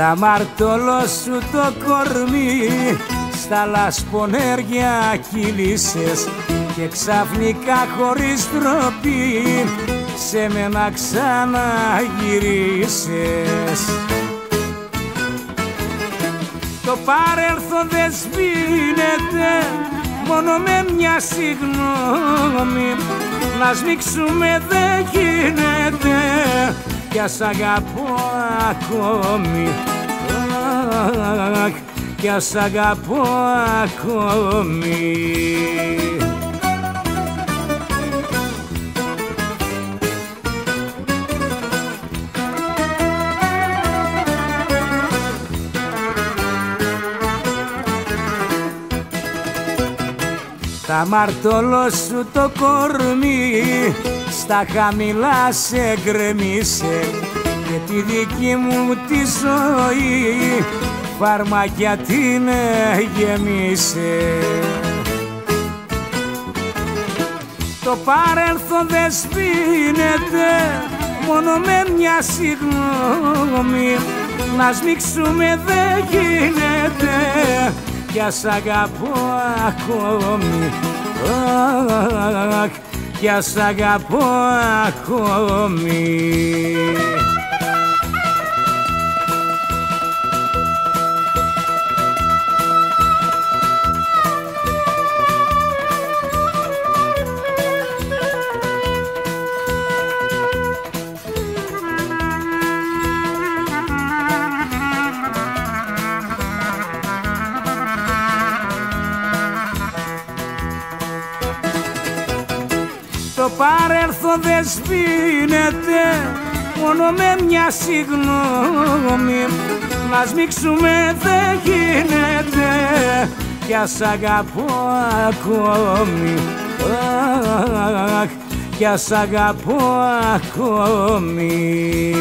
Τα μαρτωλό σου το κορμί στα λασπονέρια κύλησες και ξαφνικά χωρίς τροπή σε μένα ξαναγυρίσες. Το παρέλθον δεν σβήνεται μόνο με μια συγγνώμη. Να σμίξουμε δεν γίνεται κι ας αγαπώ ακόμη. Κι ας αγαπώ ακόμη. Τα μαρτωλό σου το κορμί στα χαμηλά σε γκρεμίσε και τη δική μου τη ζωή. Φάρμακια την γεμίσε. Το παρέλθον δεν σπίνεται μόνο με μια συγγνώμη. Να σμίξουμε δεν γίνεται. Κι ας αγαπώ ακόμη κι ας αγαπώ ακόμη Το παρέλθον δεν σβήνεται μόνο με μια συγγνώμη. Να σμίξουμε δεν γίνεται κι ας αγαπώ ακόμη. Κι ας αγαπώ ακόμη